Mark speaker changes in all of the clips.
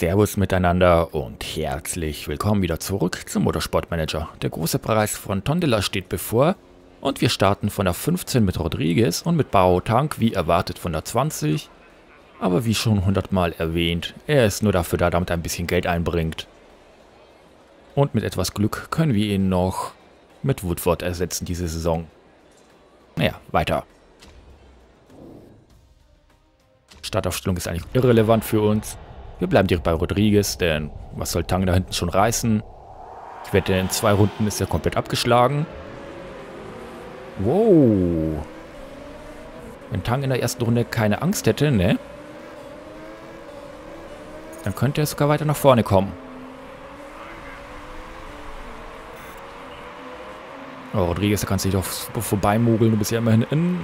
Speaker 1: Servus miteinander und herzlich willkommen wieder zurück zum Motorsportmanager. Der große Preis von Tondela steht bevor und wir starten von der 15 mit Rodriguez und mit Bao Tank wie erwartet von der 20. Aber wie schon hundertmal erwähnt, er ist nur dafür da, damit er ein bisschen Geld einbringt. Und mit etwas Glück können wir ihn noch mit Woodward ersetzen diese Saison. Naja, weiter. Startaufstellung ist eigentlich irrelevant für uns. Wir bleiben direkt bei Rodriguez, denn was soll Tang da hinten schon reißen? Ich wette, in zwei Runden ist er komplett abgeschlagen. Wow. Wenn Tang in der ersten Runde keine Angst hätte, ne? Dann könnte er sogar weiter nach vorne kommen. Oh, Rodriguez, da kannst du dich doch vorbeimogeln. Du bist ja immerhin in.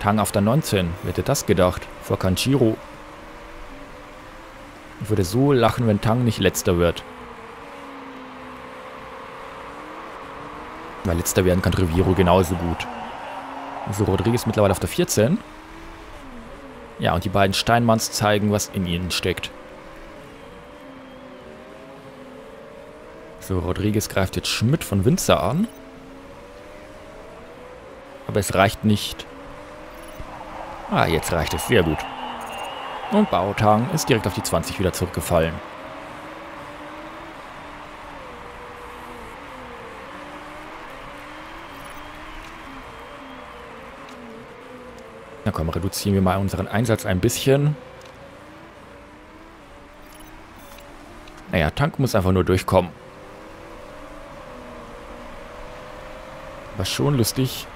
Speaker 1: Tang auf der 19. Wer hätte das gedacht? Vor Kanchiro. Ich würde so lachen, wenn Tang nicht letzter wird. Weil letzter werden kann Riviro genauso gut. So, Rodriguez mittlerweile auf der 14. Ja, und die beiden Steinmanns zeigen, was in ihnen steckt. So, Rodriguez greift jetzt Schmidt von Winzer an. Aber es reicht nicht. Ah, jetzt reicht es. Sehr gut. Und Baotang ist direkt auf die 20 wieder zurückgefallen. Na komm, reduzieren wir mal unseren Einsatz ein bisschen. Naja, Tank muss einfach nur durchkommen. War schon lustig.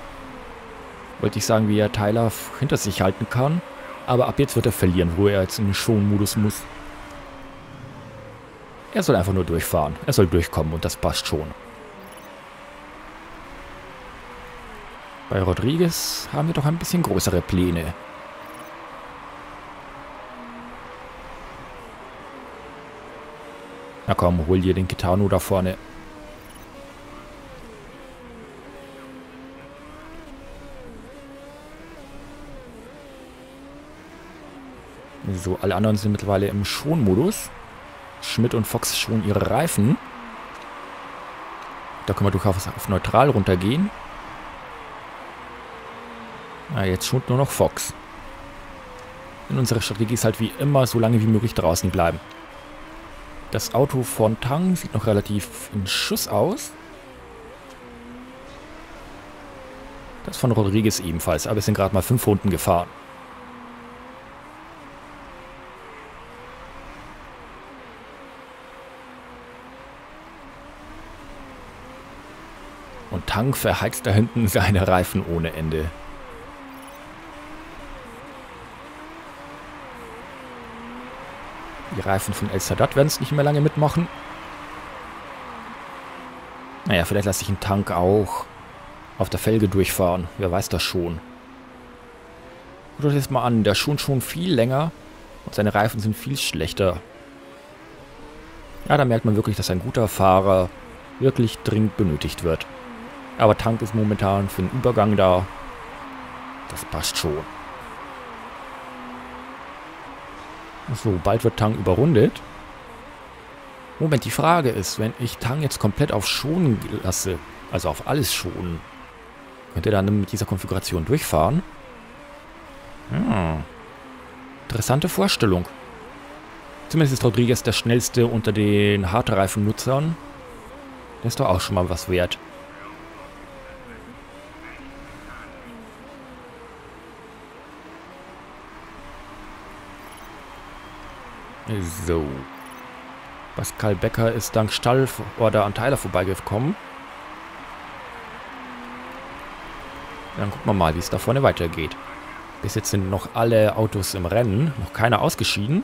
Speaker 1: Wollte ich sagen, wie er Tyler hinter sich halten kann. Aber ab jetzt wird er verlieren, wo er jetzt in den Schonmodus muss. Er soll einfach nur durchfahren. Er soll durchkommen und das passt schon. Bei Rodriguez haben wir doch ein bisschen größere Pläne. Na komm, hol dir den Kitano da vorne. So, alle anderen sind mittlerweile im Schonmodus. Schmidt und Fox schonen ihre Reifen. Da können wir durchaus auf neutral runtergehen. Na, jetzt schont nur noch Fox. Denn unsere Strategie ist halt wie immer, so lange wie möglich draußen bleiben. Das Auto von Tang sieht noch relativ in Schuss aus. Das von Rodriguez ebenfalls, aber es sind gerade mal fünf Runden gefahren. Tang verheizt da hinten seine Reifen ohne Ende. Die Reifen von El Sadat werden es nicht mehr lange mitmachen. Naja, vielleicht lasse ich einen Tank auch auf der Felge durchfahren. Wer weiß das schon. Guckt euch das mal an. Der schon schon viel länger und seine Reifen sind viel schlechter. Ja, da merkt man wirklich, dass ein guter Fahrer wirklich dringend benötigt wird. Aber Tank ist momentan für den Übergang da. Das passt schon. So, bald wird Tang überrundet. Moment, die Frage ist, wenn ich Tang jetzt komplett auf Schonen lasse, also auf alles schonen, könnte er dann mit dieser Konfiguration durchfahren? Hm. Interessante Vorstellung. Zumindest ist Rodriguez der schnellste unter den Hartreifen-Nutzern. Der ist doch auch schon mal was wert. So. Pascal Becker ist dank Stallorder an Tyler vorbeigekommen. Dann gucken wir mal, wie es da vorne weitergeht. Bis jetzt sind noch alle Autos im Rennen. Noch keiner ausgeschieden.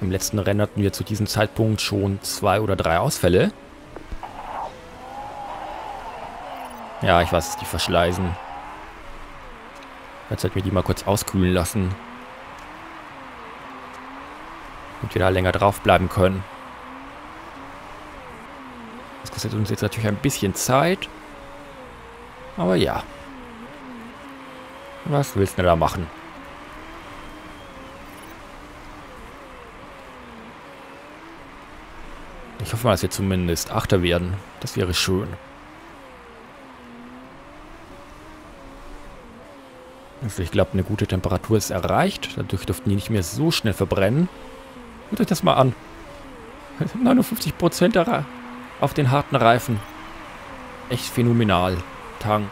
Speaker 1: Im letzten Rennen hatten wir zu diesem Zeitpunkt schon zwei oder drei Ausfälle. Ja, ich weiß, die verschleißen. Jetzt sollten wir die mal kurz auskühlen lassen damit wir da länger draufbleiben können. Das kostet uns jetzt natürlich ein bisschen Zeit. Aber ja. Was willst du da machen? Ich hoffe mal, dass wir zumindest Achter werden. Das wäre schön. Also ich glaube, eine gute Temperatur ist erreicht. Dadurch dürften die nicht mehr so schnell verbrennen. Hört euch das mal an. 59% auf den harten Reifen. Echt phänomenal. Tang.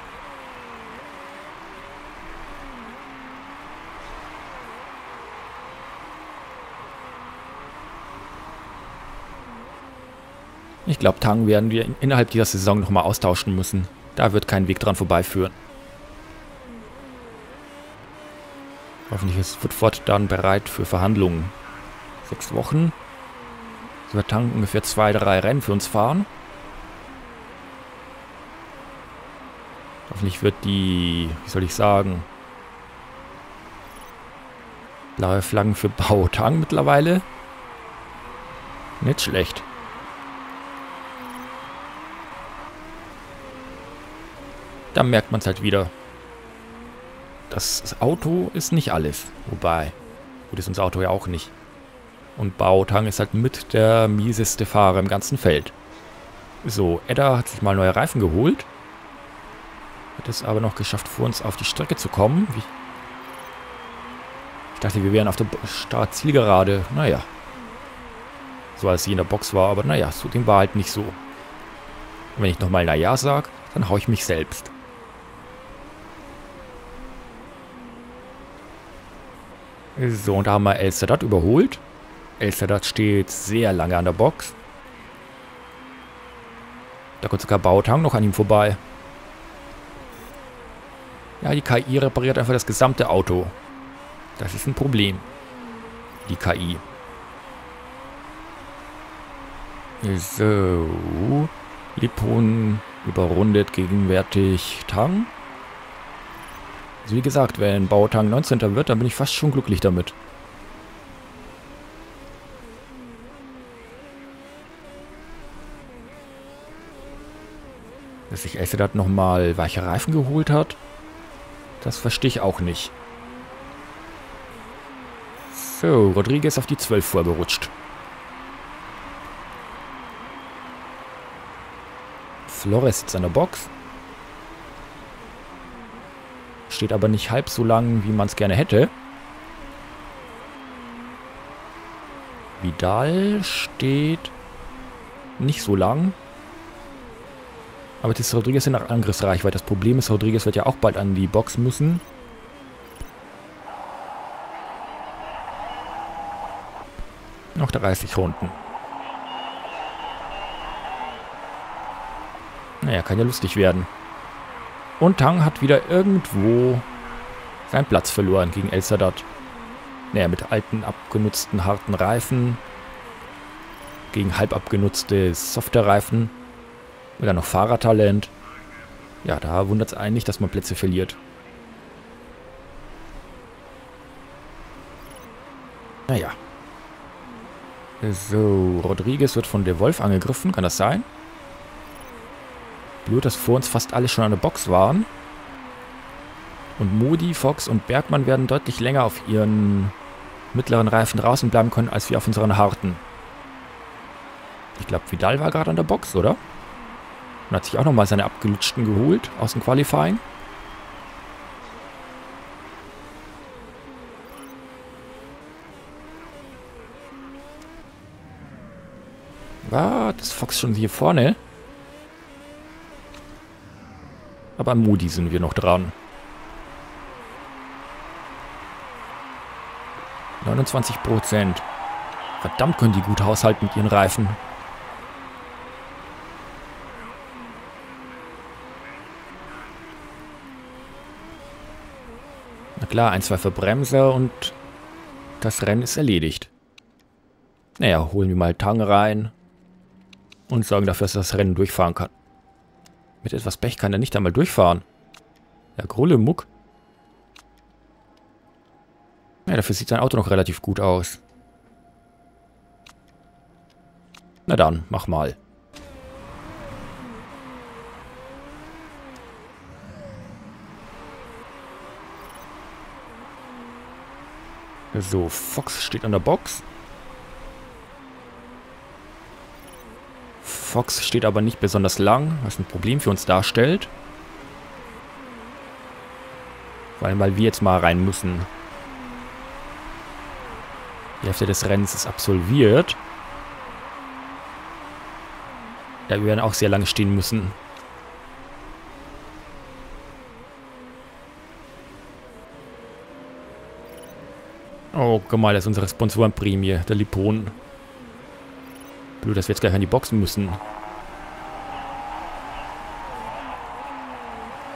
Speaker 1: Ich glaube, Tang werden wir innerhalb dieser Saison nochmal austauschen müssen. Da wird kein Weg dran vorbeiführen. Hoffentlich ist Woodford dann bereit für Verhandlungen. Sechs Wochen. So wird Tang ungefähr zwei, drei Rennen für uns fahren. Hoffentlich wird die, wie soll ich sagen, blaue Flaggen für Bao Tang mittlerweile. Nicht schlecht. Da merkt man es halt wieder. Das Auto ist nicht alles. Wobei, gut ist unser Auto ja auch nicht. Und Bautang ist halt mit der mieseste Fahrer im ganzen Feld. So, Edda hat sich mal neue Reifen geholt. Hat es aber noch geschafft, vor uns auf die Strecke zu kommen. Ich dachte, wir wären auf der Start-Zielgerade. Naja. So als sie in der Box war, aber naja, so dem war halt nicht so. Und wenn ich nochmal naja sage, dann hau ich mich selbst. So, und da haben wir El Sadat überholt. El Sadat steht sehr lange an der Box. Da kommt sogar Bautang noch an ihm vorbei. Ja, die KI repariert einfach das gesamte Auto. Das ist ein Problem. Die KI. So. Lipon überrundet gegenwärtig Tang. Also wie gesagt, wenn Bautang 19. wird, dann bin ich fast schon glücklich damit. Dass sich Elsedat nochmal weiche Reifen geholt hat, das verstehe ich auch nicht. So, Rodriguez auf die 12 vorgerutscht. Flores sitzt an der Box. Steht aber nicht halb so lang, wie man es gerne hätte. Vidal steht nicht so lang. Aber das ist Rodriguez in nach Angriffsreichweite. Das Problem ist, Rodriguez wird ja auch bald an die Box müssen. Noch 30 Runden. Naja, kann ja lustig werden. Und Tang hat wieder irgendwo seinen Platz verloren gegen El Sadat. Naja, mit alten, abgenutzten, harten Reifen. Gegen halb abgenutzte, softe Reifen. Oder noch Fahrertalent. Ja, da wundert es eigentlich, dass man Plätze verliert. Naja. So, Rodriguez wird von der Wolf angegriffen, kann das sein? Blöd, dass vor uns fast alle schon an der Box waren. Und Modi, Fox und Bergmann werden deutlich länger auf ihren mittleren Reifen draußen bleiben können, als wir auf unseren harten. Ich glaube, Vidal war gerade an der Box, oder? Und hat sich auch nochmal seine abgelutschten geholt aus dem Qualifying. War das Fox schon hier vorne? Aber an Moody sind wir noch dran. 29 Prozent. Verdammt können die gut haushalten mit ihren Reifen. Klar, ein, zwei Verbremser und das Rennen ist erledigt. Naja, holen wir mal Tang rein und sorgen dafür, dass das Rennen durchfahren kann. Mit etwas Pech kann er nicht einmal durchfahren. Ja, Grulle Muck. Ja, dafür sieht sein Auto noch relativ gut aus. Na dann, mach mal. So, Fox steht an der Box. Fox steht aber nicht besonders lang, was ein Problem für uns darstellt. Vor allem, weil wir jetzt mal rein müssen. Die Hälfte des Rennens ist absolviert. Ja, wir werden auch sehr lange stehen müssen. Oh, guck mal, das ist unsere Sponsorenprämie, der Lipon. Blöd, dass wir jetzt gleich an die Boxen müssen.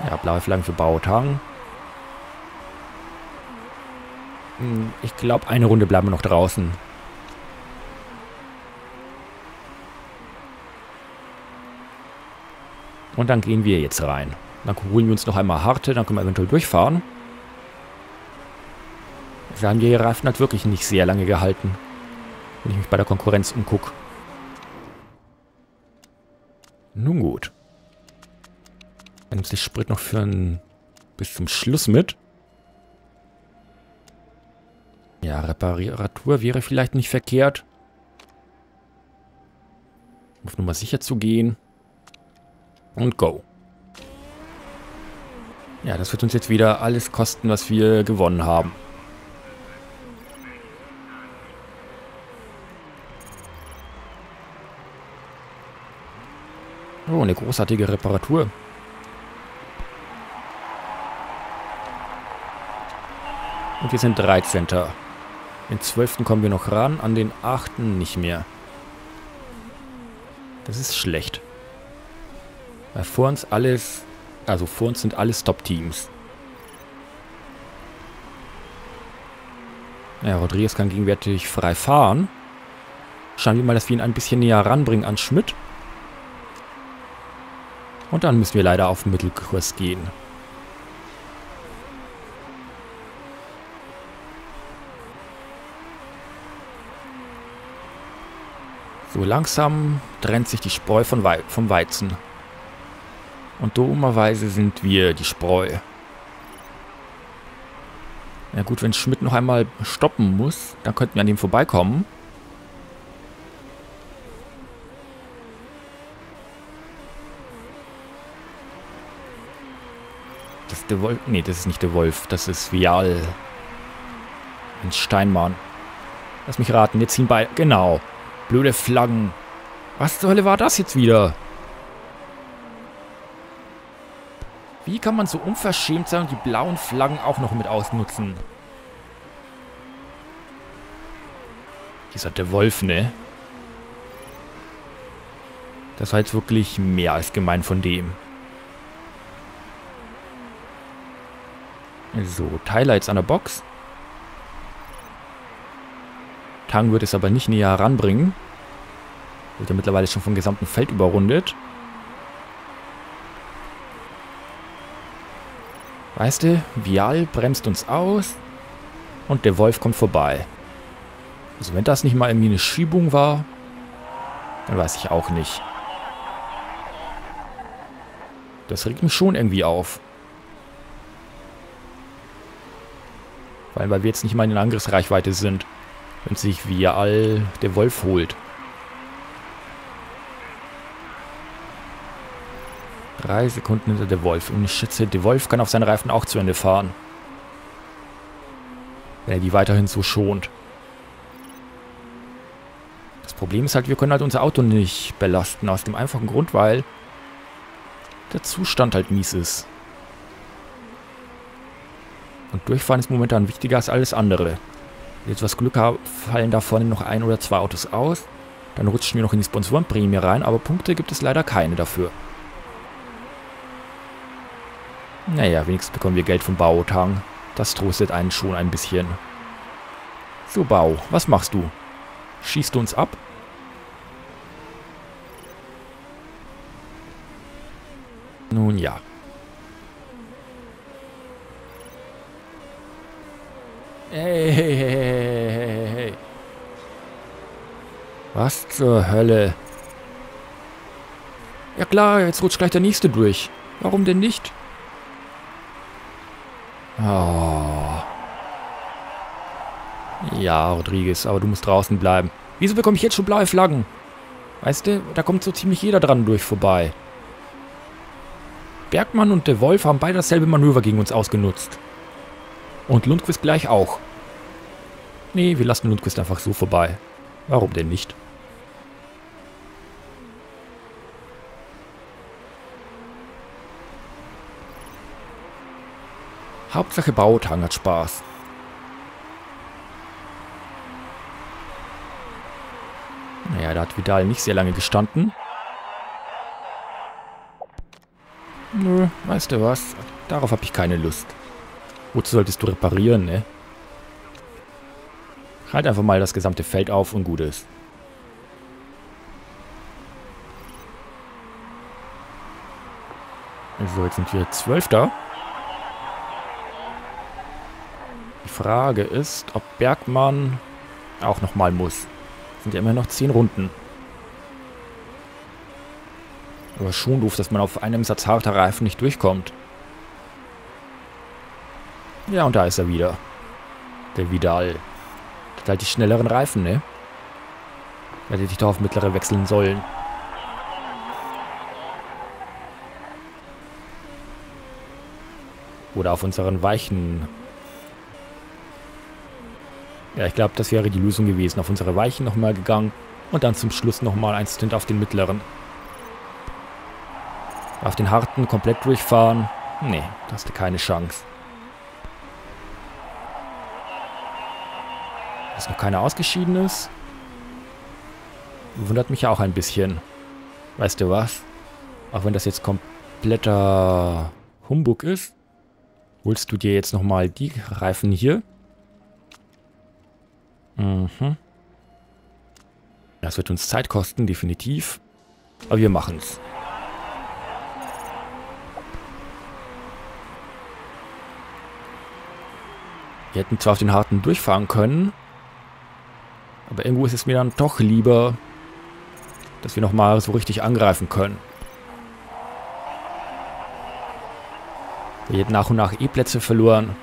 Speaker 1: Ja, blaue Flaggen für Baotang. Hm, ich glaube, eine Runde bleiben wir noch draußen. Und dann gehen wir jetzt rein. Dann holen wir uns noch einmal harte, dann können wir eventuell durchfahren. Wir haben die Reifen hat wirklich nicht sehr lange gehalten. Wenn ich mich bei der Konkurrenz umgucke. Nun gut. Dann nimmt sich Sprit noch für ein bis zum Schluss mit. Ja, Reparatur wäre vielleicht nicht verkehrt. Um auf Nummer sicher zu gehen. Und go. Ja, das wird uns jetzt wieder alles kosten, was wir gewonnen haben. Oh, eine großartige Reparatur. Und wir sind 13. Den 12. kommen wir noch ran, an den 8. nicht mehr. Das ist schlecht. Weil vor uns alles, also vor uns sind alles Top-Teams. Ja, Rodriguez kann gegenwärtig frei fahren. Schauen wir mal, dass wir ihn ein bisschen näher ranbringen an Schmidt. Und dann müssen wir leider auf Mittelkurs gehen. So langsam trennt sich die Spreu vom Weizen. Und dummerweise sind wir die Spreu. Ja gut, wenn Schmidt noch einmal stoppen muss, dann könnten wir an dem vorbeikommen. Der Wolf. Nee, das ist nicht der Wolf. Das ist Vial. Ein Steinmann. Lass mich raten, wir ziehen bei. Genau. Blöde Flaggen. Was zur Hölle war das jetzt wieder? Wie kann man so unverschämt sein und die blauen Flaggen auch noch mit ausnutzen? Dieser der Wolf, ne? Das war jetzt wirklich mehr als gemein von dem. So, jetzt an der Box. Tang wird es aber nicht näher heranbringen. Wird er mittlerweile schon vom gesamten Feld überrundet. Weißt du, Vial bremst uns aus und der Wolf kommt vorbei. Also wenn das nicht mal irgendwie eine Schiebung war, dann weiß ich auch nicht. Das regt mich schon irgendwie auf. Vor allem, weil wir jetzt nicht mal in Angriffsreichweite sind. Wenn sich Vial der Wolf holt. Drei Sekunden hinter der Wolf. Und ich schätze, der Wolf kann auf seinen Reifen auch zu Ende fahren. Wenn er die weiterhin so schont. Das Problem ist halt, wir können halt unser Auto nicht belasten. Aus dem einfachen Grund, weil der Zustand halt mies ist. Und durchfahren ist momentan wichtiger als alles andere. Jetzt was Glück haben, fallen da vorne noch ein oder zwei Autos aus. Dann rutschen wir noch in die Sponsorenprämie rein, aber Punkte gibt es leider keine dafür. Naja, wenigstens bekommen wir Geld vom Baotang. Das trostet einen schon ein bisschen. So, Bau, was machst du? Schießt du uns ab? Nun ja. Hey, hey, hey, hey. Was zur Hölle? Ja klar, jetzt rutscht gleich der nächste durch. Warum denn nicht? Oh. Ja, Rodriguez, aber du musst draußen bleiben. Wieso bekomme ich jetzt schon blaue Flaggen? Weißt du, da kommt so ziemlich jeder dran durch vorbei. Bergmann und der Wolf haben beide dasselbe Manöver gegen uns ausgenutzt. Und Lundquist gleich auch. Nee, wir lassen Lundquist einfach so vorbei. Warum denn nicht? Hauptsache Bautang hat Spaß. Naja, da hat Vidal nicht sehr lange gestanden. Nö, weißt du was? Darauf habe ich keine Lust. Wozu solltest du reparieren, ne? Halt einfach mal das gesamte Feld auf und gut ist. So, jetzt sind wir Zwölfter. Die Frage ist, ob Bergmann auch nochmal muss. Sind ja immer noch zehn Runden. Aber schon doof, dass man auf einem Satz harter Reifen nicht durchkommt. Ja, und da ist er wieder. Der Vidal. Der hat halt die schnelleren Reifen, ne? Hätte ich doch auf mittlere wechseln sollen. Oder auf unseren weichen. Ja, ich glaube, das wäre die Lösung gewesen. Auf unsere weichen nochmal gegangen. Und dann zum Schluss nochmal ein Stint auf den mittleren. Auf den harten komplett durchfahren? Nee, da hast du keine Chance. Dass noch keiner ausgeschieden ist. Wundert mich auch ein bisschen. Weißt du was? Auch wenn das jetzt kompletter Humbug ist, holst du dir jetzt nochmal die Reifen hier. Mhm. Das wird uns Zeit kosten, definitiv. Aber wir machen es. Wir hätten zwar auf den harten durchfahren können, aber irgendwo ist es mir dann doch lieber, dass wir nochmal so richtig angreifen können. Wir hätten nach und nach E-Plätze verloren.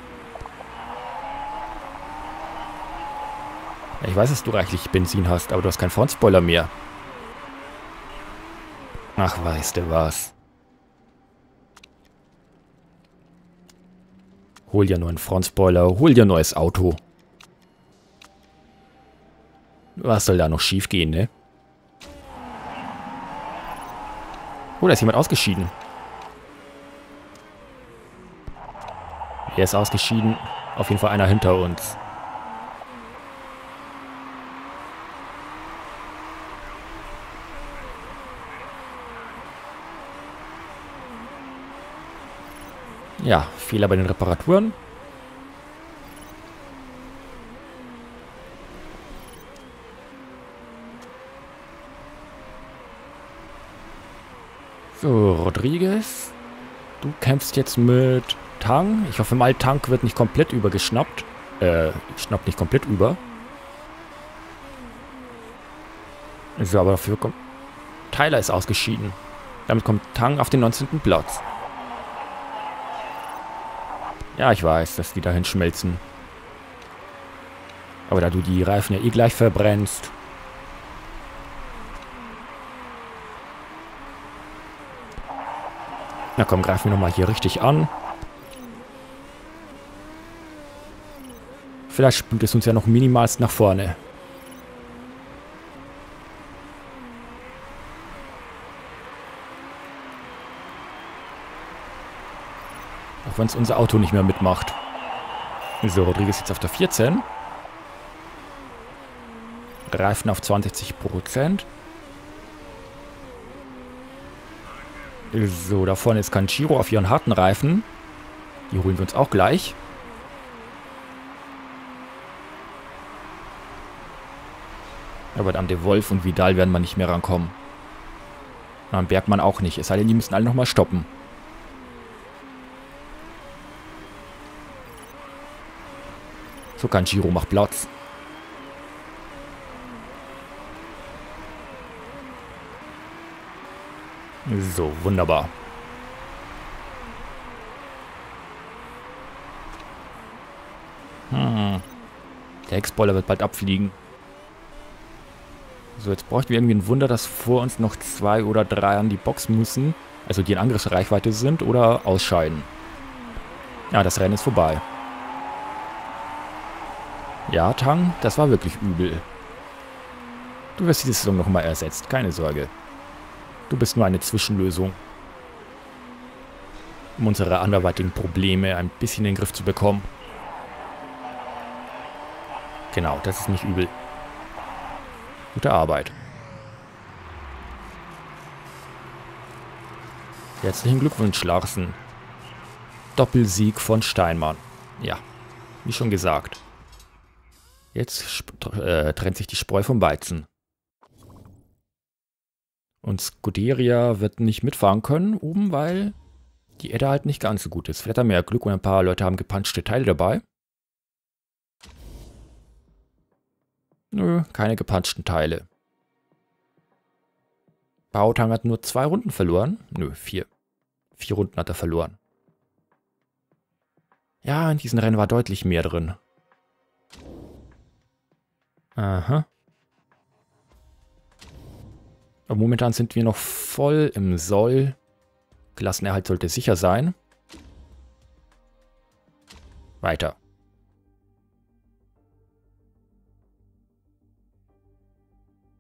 Speaker 1: Ich weiß, dass du reichlich Benzin hast, aber du hast keinen Frontspoiler mehr. Ach, weißt du was. Hol dir nur einen Frontspoiler, hol dir ein neues Auto. Was soll da noch schief gehen, ne? Oh, da ist jemand ausgeschieden. Er ist ausgeschieden. Auf jeden Fall einer hinter uns. Ja, Fehler bei den Reparaturen. So, Rodriguez. Du kämpfst jetzt mit Tang. Ich hoffe mal, Tank wird nicht komplett übergeschnappt. Äh, schnappt nicht komplett über. So, aber dafür kommt... Tyler ist ausgeschieden. Damit kommt Tang auf den 19. Platz. Ja, ich weiß, dass die dahin schmelzen. Aber da du die Reifen ja eh gleich verbrennst. Na komm, greifen wir nochmal hier richtig an. Vielleicht spült es uns ja noch minimalst nach vorne. Auch wenn es unser Auto nicht mehr mitmacht. So, Rodriguez jetzt auf der 14. Reifen auf 20 Prozent. So, da vorne ist Kanchiro auf ihren harten Reifen. Die holen wir uns auch gleich. Aber dann der Wolf und Vidal werden wir nicht mehr rankommen. An Bergmann auch nicht. Es sei denn, die müssen alle nochmal stoppen. So, Kanjiro macht Platz. So, wunderbar. Hm. Der Heckspoiler wird bald abfliegen. So, jetzt bräuchten wir irgendwie ein Wunder, dass vor uns noch zwei oder drei an die Box müssen. Also die in Angriffsreichweite sind oder ausscheiden. Ja, das Rennen ist vorbei. Ja, Tang, das war wirklich übel. Du wirst diese Saison nochmal ersetzt, keine Sorge. Du bist nur eine Zwischenlösung. Um unsere anderweitigen Probleme ein bisschen in den Griff zu bekommen. Genau, das ist nicht übel. Gute Arbeit. Herzlichen Glückwunsch, Larsen. Doppelsieg von Steinmann. Ja, wie schon gesagt. Jetzt äh, trennt sich die Spreu vom Weizen. Und Scuderia wird nicht mitfahren können oben, weil die Edda halt nicht ganz so gut ist. Vielleicht haben wir ja Glück und ein paar Leute haben gepanschte Teile dabei. Nö, keine gepanschten Teile. Bautang hat nur zwei Runden verloren. Nö, vier. Vier Runden hat er verloren. Ja, in diesen Rennen war deutlich mehr drin. Aha. Aber momentan sind wir noch voll im Soll. Klassenerhalt sollte sicher sein. Weiter.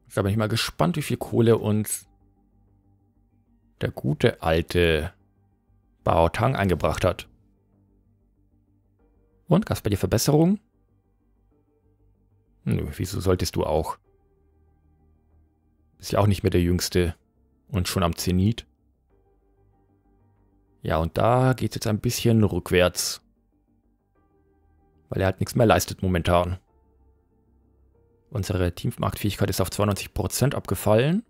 Speaker 1: Jetzt bin ich mal gespannt, wie viel Kohle uns der gute alte Bao Tang eingebracht hat. Und, gab bei dir Verbesserung? Nö, wieso solltest du auch? Ist ja auch nicht mehr der Jüngste. Und schon am Zenit. Ja, und da geht es jetzt ein bisschen rückwärts. Weil er halt nichts mehr leistet momentan. Unsere Teammachtfähigkeit ist auf 92% abgefallen.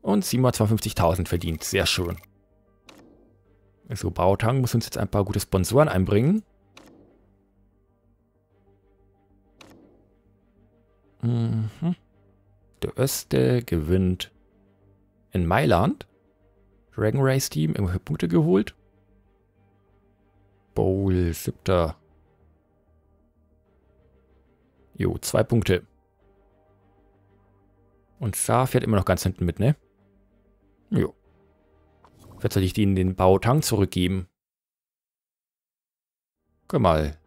Speaker 1: Und 752.000 verdient. Sehr schön. Also Baotang muss uns jetzt ein paar gute Sponsoren einbringen. Mhm. Der Öste gewinnt in Mailand. Dragon Race Team, irgendwelche Punkte geholt. Bowl, siebter. Jo, zwei Punkte. Und Sa fährt immer noch ganz hinten mit, ne? Jo. Vielleicht soll ich denen den Baotang zurückgeben. Guck mal.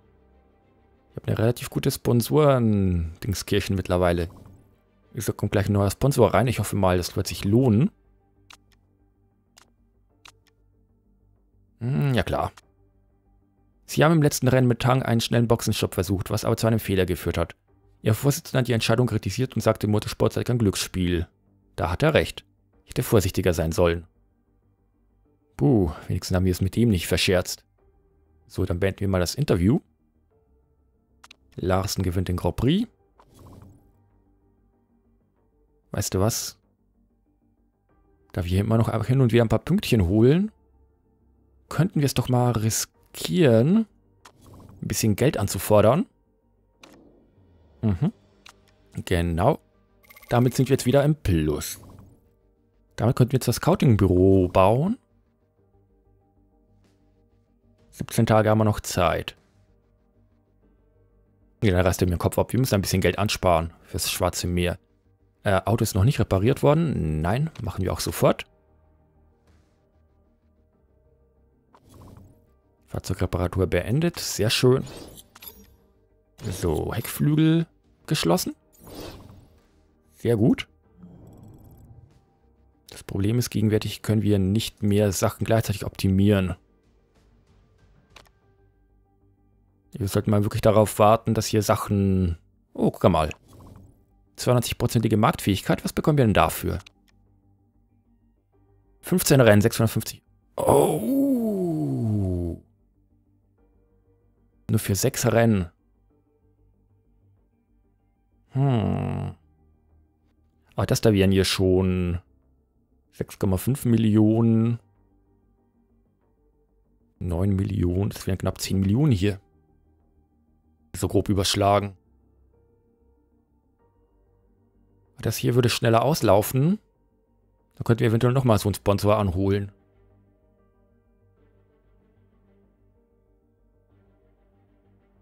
Speaker 1: Ich habe eine relativ gute Sponsoren-Dingskirchen mittlerweile. Ich sag, kommt gleich ein neuer Sponsor rein. Ich hoffe mal, das wird sich lohnen. Hm, ja klar. Sie haben im letzten Rennen mit Tang einen schnellen Boxenstopp versucht, was aber zu einem Fehler geführt hat. Ihr Vorsitzender hat die Entscheidung kritisiert und sagte, Motorsport sei kein Glücksspiel. Da hat er recht. Ich hätte vorsichtiger sein sollen. Puh, wenigstens haben wir es mit ihm nicht verscherzt. So, dann beenden wir mal das Interview. Larsen gewinnt den Grand Prix. Weißt du was? Da wir immer noch hin und wieder ein paar Pünktchen holen, könnten wir es doch mal riskieren, ein bisschen Geld anzufordern. Mhm. Genau. Damit sind wir jetzt wieder im Plus. Damit könnten wir jetzt das Scouting-Büro bauen. 17 Tage haben wir noch Zeit. Ja, dann reißt er mir den Kopf ab. Wir müssen ein bisschen Geld ansparen fürs Schwarze Meer. Äh, Auto ist noch nicht repariert worden. Nein, machen wir auch sofort. Fahrzeugreparatur beendet. Sehr schön. So, Heckflügel geschlossen. Sehr gut. Das Problem ist, gegenwärtig können wir nicht mehr Sachen gleichzeitig optimieren. Wir sollten mal wirklich darauf warten, dass hier Sachen... Oh, guck mal. 290-prozentige Marktfähigkeit. Was bekommen wir denn dafür? 15 Rennen, 650. Oh. Nur für 6 Rennen. Hm. Aber das da wären hier schon 6,5 Millionen. 9 Millionen. Das wären knapp 10 Millionen hier. So grob überschlagen. Das hier würde schneller auslaufen. Dann könnten wir eventuell nochmal so einen Sponsor anholen.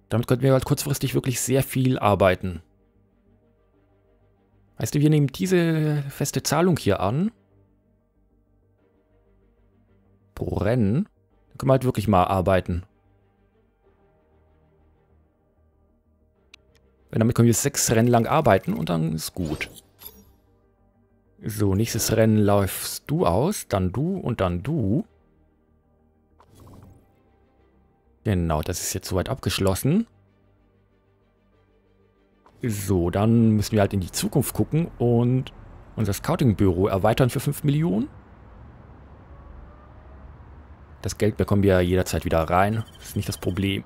Speaker 1: Damit könnten wir halt kurzfristig wirklich sehr viel arbeiten. Weißt du, wir nehmen diese feste Zahlung hier an. Pro Rennen. Da können wir halt wirklich mal arbeiten. Wenn damit können wir sechs Rennen lang arbeiten und dann ist gut. So, nächstes Rennen läufst du aus, dann du und dann du. Genau, das ist jetzt soweit abgeschlossen. So, dann müssen wir halt in die Zukunft gucken und unser Scouting-Büro erweitern für 5 Millionen. Das Geld bekommen wir jederzeit wieder rein. Das ist nicht das Problem.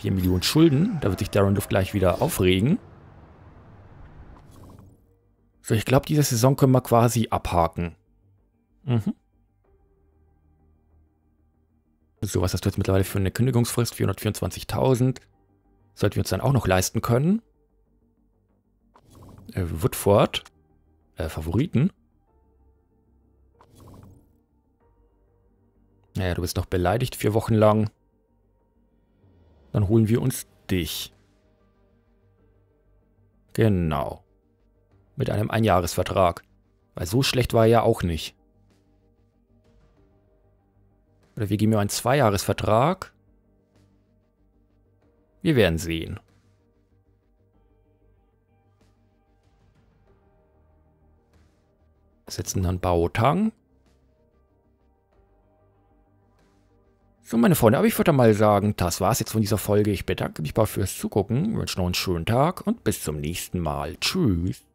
Speaker 1: 4 Millionen Schulden, da wird sich Darren Duft gleich wieder aufregen. So, ich glaube, diese Saison können wir quasi abhaken. Mhm. So, was hast du jetzt mittlerweile für eine Kündigungsfrist? 424.000. Sollten wir uns dann auch noch leisten können. Äh, Woodford. Äh, Favoriten. Naja, du bist noch beleidigt vier Wochen lang. Dann holen wir uns dich. Genau. Mit einem Einjahresvertrag. Weil so schlecht war er ja auch nicht. Oder wir geben ihm einen Zweijahresvertrag. Wir werden sehen. Setzen dann Baotang. So, meine Freunde, aber ich würde mal sagen, das war's jetzt von dieser Folge. Ich bedanke mich mal fürs Zugucken, wünsche noch einen schönen Tag und bis zum nächsten Mal. Tschüss.